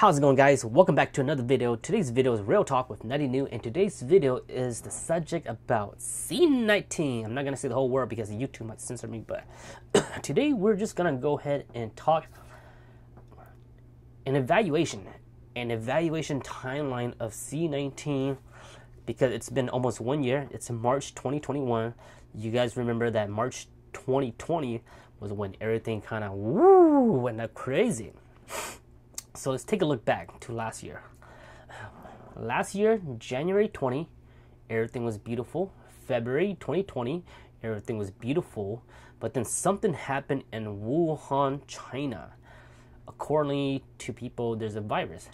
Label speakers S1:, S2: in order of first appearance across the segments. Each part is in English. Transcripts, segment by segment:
S1: How's it going guys? Welcome back to another video. Today's video is Real Talk with NuttyNu and today's video is the subject about C19. I'm not going to say the whole word because YouTube might censor me, but today we're just going to go ahead and talk an evaluation, an evaluation timeline of C19 because it's been almost one year. It's March 2021. You guys remember that March 2020 was when everything kind of went up crazy. So let's take a look back to last year. Last year, January 20, everything was beautiful. February 2020, everything was beautiful. But then something happened in Wuhan, China. According to people, there's a virus.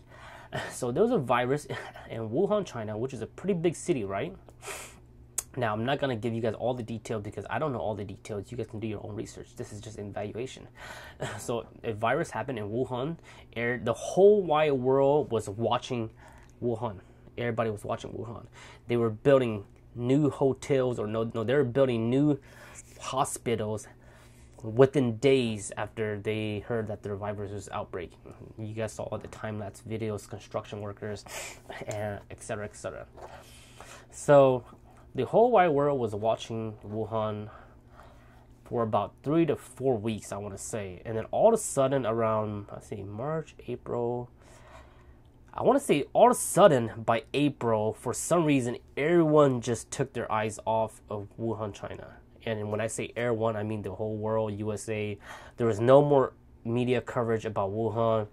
S1: So there was a virus in Wuhan, China, which is a pretty big city, right? Now, I'm not going to give you guys all the details because I don't know all the details. You guys can do your own research. This is just an evaluation. So, a virus happened in Wuhan. The whole wide world was watching Wuhan. Everybody was watching Wuhan. They were building new hotels, or no, no, they were building new hospitals within days after they heard that the virus was outbreak. You guys saw all the time lapse videos, construction workers, and etc. etc. So the whole wide world was watching Wuhan for about three to four weeks, I want to say. And then all of a sudden, around, I say March, April, I want to say all of a sudden by April, for some reason, everyone just took their eyes off of Wuhan, China. And when I say everyone, I mean the whole world, USA. There was no more media coverage about Wuhan.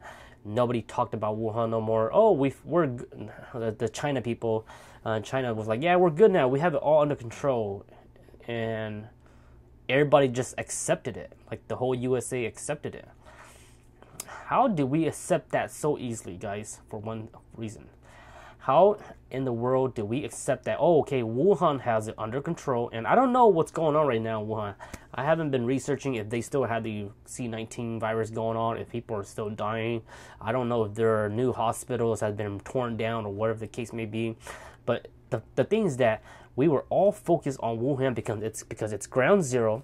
S1: Nobody talked about Wuhan no more. Oh, we we're the, the China people uh, China was like, yeah, we're good now. We have it all under control. And everybody just accepted it. Like the whole USA accepted it. How do we accept that so easily, guys? For one reason. How in the world do we accept that? Oh, okay, Wuhan has it under control. And I don't know what's going on right now in Wuhan. I haven't been researching if they still have the C19 virus going on, if people are still dying. I don't know if there are new hospitals have been torn down or whatever the case may be. But the, the thing is that we were all focused on Wuhan because it's because it's ground zero,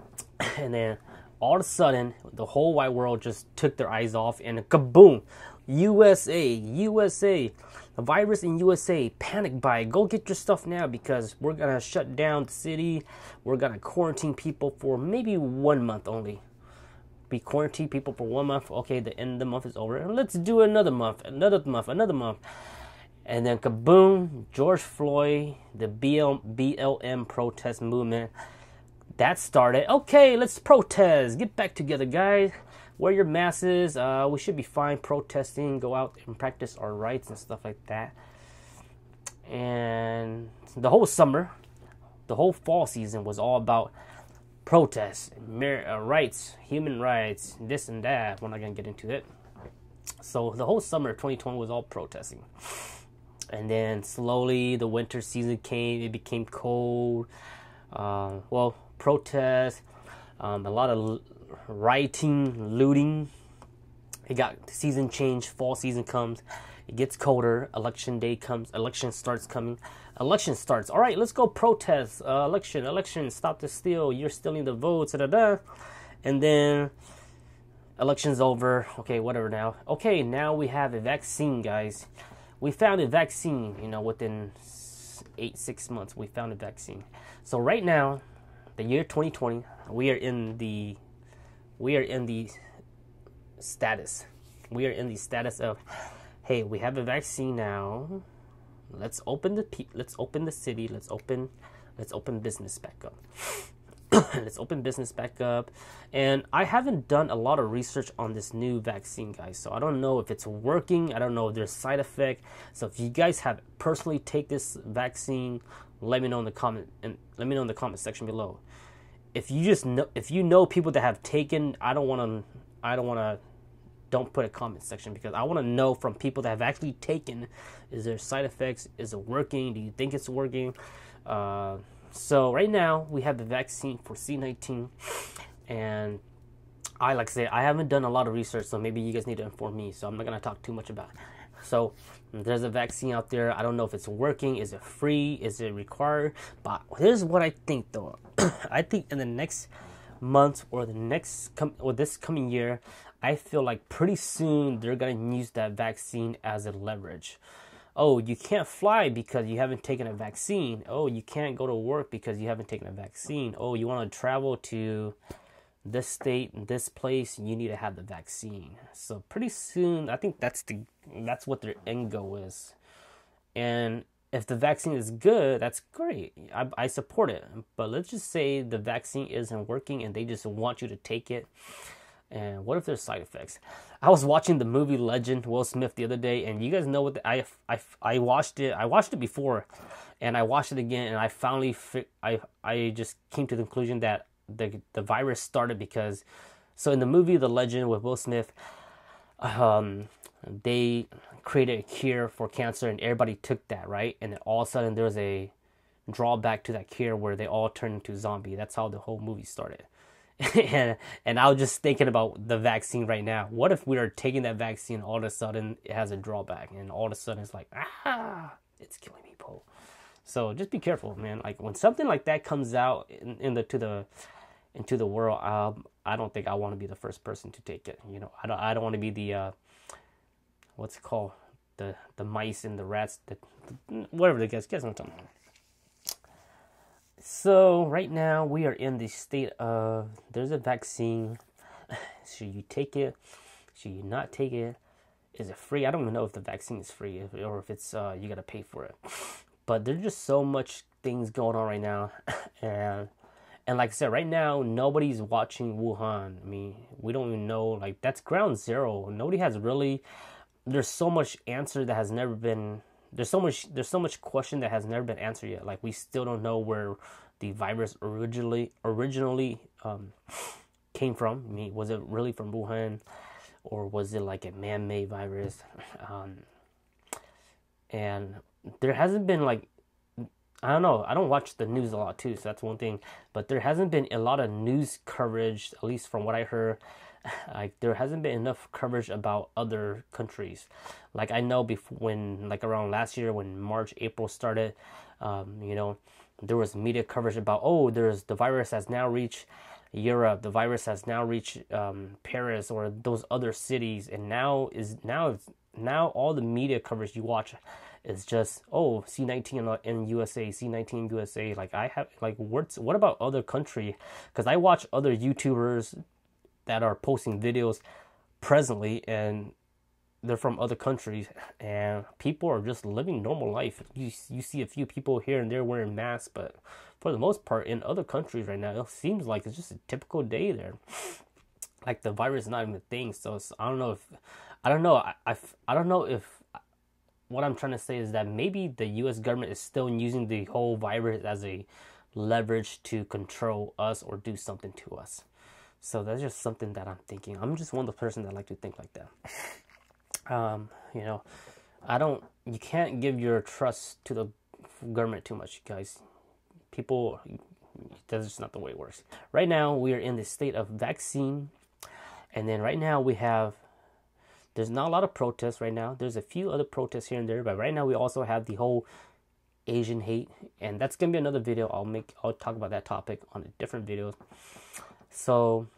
S1: and then all of a sudden the whole wide world just took their eyes off and kaboom, USA, USA, the virus in USA, panic buy, go get your stuff now because we're gonna shut down the city, we're gonna quarantine people for maybe one month only. Be quarantine people for one month. Okay, the end of the month is over. Let's do another month, another month, another month. And then kaboom, George Floyd, the BL, BLM protest movement, that started. Okay, let's protest. Get back together, guys. Wear your masks. Uh, we should be fine protesting. Go out and practice our rights and stuff like that. And the whole summer, the whole fall season was all about protests, uh, rights, human rights, this and that. We're not gonna get into it. So the whole summer of 2020 was all protesting and then slowly the winter season came. It became cold. Uh, well, protests, um, a lot of rioting, looting. It got season change, Fall season comes. It gets colder. Election day comes. Election starts coming. Election starts. All right, let's go protest. Uh, election, election. Stop the steal. You're stealing the votes. Da, da, da. And then election's over. Okay, whatever now. Okay, now we have a vaccine, guys we found a vaccine, you know, within eight, six months, we found a vaccine. So right now, the year 2020, we are in the, we are in the status. We are in the status of, hey, we have a vaccine now. Let's open the, pe- let's open the city. Let's open, let's open business back up. let's open business back up. And I haven't done a lot of research on this new vaccine, guys. So I don't know if it's working. I don't know if there's side effect. So if you guys have personally take this vaccine, let me know in the comment and let me know in the comment section below. If you just know, if you know people that have taken, I don't want to, I don't want to don't put a comment section because I want to know from people that have actually taken is there side effects is it working do you think it's working uh, so right now we have the vaccine for C19, and I like I say I haven't done a lot of research, so maybe you guys need to inform me. So I'm not gonna talk too much about. It. So there's a vaccine out there. I don't know if it's working. Is it free? Is it required? But here's what I think though. I think in the next month or the next com- or this coming year, I feel like pretty soon they're gonna use that vaccine as a leverage. Oh, you can't fly because you haven't taken a vaccine. Oh, you can't go to work because you haven't taken a vaccine. Oh, you want to travel to this state, and this place, you need to have the vaccine. So pretty soon, I think that's the that's what their end goal is. And if the vaccine is good, that's great. I, I support it. But let's just say the vaccine isn't working and they just want you to take it. And what if there's side effects? I was watching the movie Legend, Will Smith, the other day, and you guys know what the, I, I, I watched it. I watched it before, and I watched it again, and I finally I I just came to the conclusion that the the virus started because, so in the movie The Legend with Will Smith, um, they created a cure for cancer, and everybody took that right, and then all of a sudden there was a drawback to that cure where they all turned into zombie. That's how the whole movie started. and and I was just thinking about the vaccine right now. What if we are taking that vaccine, all of a sudden it has a drawback, and all of a sudden it's like ah, it's killing people. So just be careful, man. Like when something like that comes out in, in the to the into the world, um, I don't think I want to be the first person to take it. You know, I don't I don't want to be the uh, what's it called the the mice and the rats, the whatever the guys guys what I'm talking about. So right now we are in the state of there's a vaccine. Should you take it? Should you not take it? Is it free? I don't even know if the vaccine is free or if it's uh, you gotta pay for it. But there's just so much things going on right now, and and like I said, right now nobody's watching Wuhan. I mean, we don't even know like that's ground zero. Nobody has really. There's so much answer that has never been there's so much there's so much question that has never been answered yet. Like we still don't know where the virus originally originally um, came from. I mean, was it really from Wuhan, or was it like a man-made virus? Um, and there hasn't been like I don't know. I don't watch the news a lot too, so that's one thing. But there hasn't been a lot of news coverage, at least from what I heard, like there hasn't been enough coverage about other countries. Like I know before when like around last year when March April started, um, you know, there was media coverage about oh there's the virus has now reached Europe, the virus has now reached um, Paris or those other cities, and now is now now all the media coverage you watch is just oh C19 in USA, C19 USA. Like I have like what's what about other country? Because I watch other YouTubers that are posting videos presently and they're from other countries and people are just living normal life you you see a few people here and there wearing masks but for the most part in other countries right now it seems like it's just a typical day there like the virus is not even a thing so i don't know if i don't know I, I i don't know if what i'm trying to say is that maybe the us government is still using the whole virus as a leverage to control us or do something to us so that's just something that I'm thinking. I'm just one of the person that like to think like that. Um, you know, I don't. You can't give your trust to the government too much, guys. People, that's just not the way it works. Right now, we are in the state of vaccine, and then right now we have. There's not a lot of protests right now. There's a few other protests here and there, but right now we also have the whole Asian hate, and that's gonna be another video. I'll make. I'll talk about that topic on a different video. So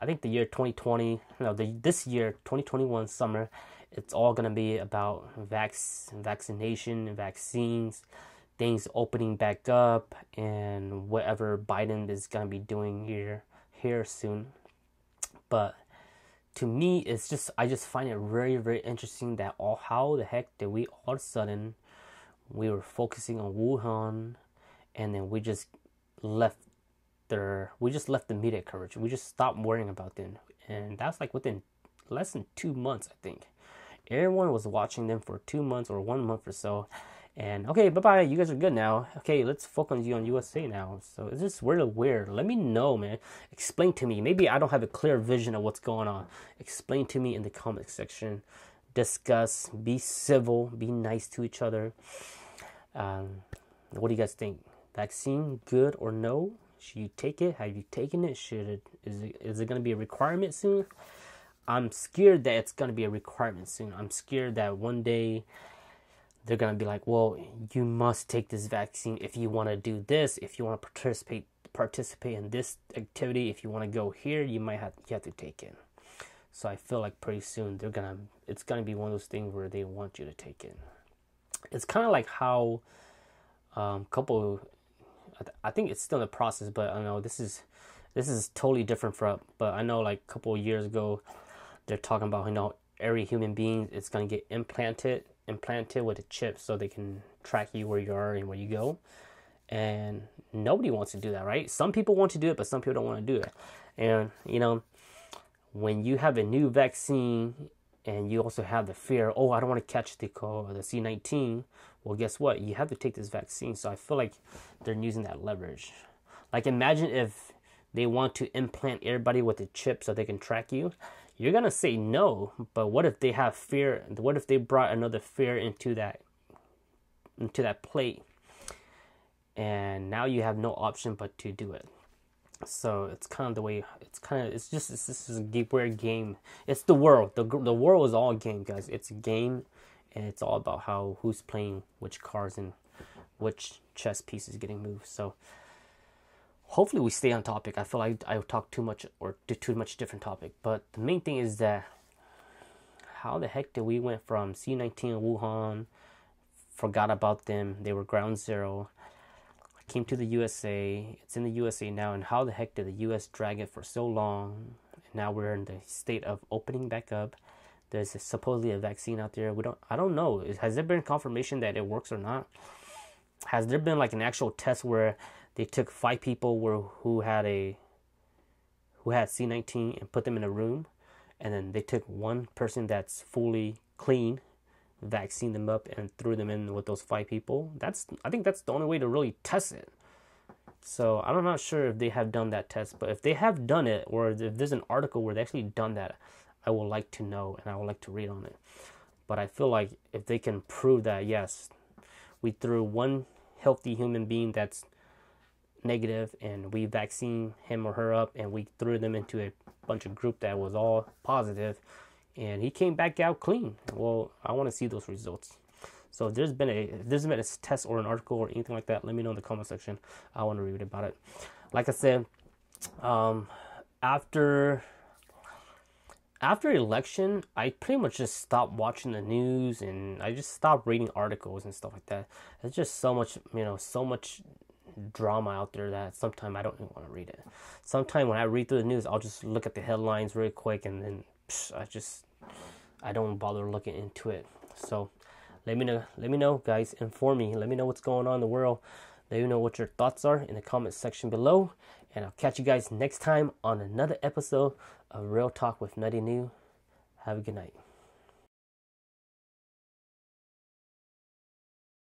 S1: I think the year 2020, no, the this year 2021 summer, it's all gonna be about vac- vaccination, vaccines, things opening back up, and whatever Biden is gonna be doing here here soon. But to me, it's just I just find it very very interesting that all how the heck did we all of a sudden we were focusing on Wuhan, and then we just left their we just left the media coverage. We just stopped worrying about them, and that's like within less than two months, I think. Everyone was watching them for two months or one month or so. And okay, bye bye. You guys are good now. Okay, let's focus you on USA now. So is this really weird? Let me know, man. Explain to me. Maybe I don't have a clear vision of what's going on. Explain to me in the comment section. Discuss. Be civil. Be nice to each other. Um, what do you guys think? Vaccine, good or no? Should you take it? Have you taken it? Should it is it is it going to be a requirement soon? I'm scared that it's going to be a requirement soon. I'm scared that one day they're going to be like, "Well, you must take this vaccine if you want to do this, if you want to participate participate in this activity, if you want to go here, you might have you have to take it." So I feel like pretty soon they're gonna it's gonna be one of those things where they want you to take it. It's kind of like how um couple I, th- I think it's still in the process, but I know this is this is totally different from but I know like a couple years ago they're talking about you know every human being is gonna get implanted implanted with a chip so they can track you where you are and where you go. And nobody wants to do that, right? Some people want to do it, but some people don't want to do it. And you know, when you have a new vaccine and you also have the fear, oh, I don't want to catch the the C19. Well, guess what? You have to take this vaccine. So I feel like they're using that leverage. Like imagine if they want to implant everybody with a chip so they can track you. You're gonna say no, but what if they have fear? What if they brought another fear into that into that plate, and now you have no option but to do it? So it's kind of the way it's kind of it's just this is a weird game. It's the world. the The world is all game, guys. It's a game, and it's all about how who's playing which cards and which chess pieces getting moved. So hopefully we stay on topic. I feel like I talk too much or too much different topic, but the main thing is that how the heck did we went from C19 Wuhan, forgot about them, they were ground zero, came to the USA. It's in the USA now, and how the heck did the US drag it for so long? And now we're in the state of opening back up. There's supposedly a vaccine out there. We don't. I don't know. Has there been confirmation that it works or not? Has there been like an actual test where they took five people where who had a who had C19 and put them in a room, and then they took one person that's fully clean vaccine them up and threw them in with those five people. That's I think that's the only way to really test it. So I'm not sure if they have done that test, but if they have done it, or if there's an article where they actually done that, I would like to know and I would like to read on it. But I feel like if they can prove that yes, we threw one healthy human being that's negative and we vaccine him or her up and we threw them into a bunch of group that was all positive and he came back out clean. Well, I want to see those results. So if there's been a if there's been a test or an article or anything like that, let me know in the comment section. I want to read about it. Like I said, um, after after election, I pretty much just stopped watching the news and I just stopped reading articles and stuff like that. it's just so much, you know, so much drama out there that sometimes I don't even want to read it. Sometimes when I read through the news, I'll just look at the headlines really quick and then psh, I just I don't bother looking into it. So let me know let me know guys, inform me. Let me know what's going on in the world. Let me know what your thoughts are in the comment section below. And I'll catch you guys next time on another episode of Real Talk with NuttyNu. Have a good night.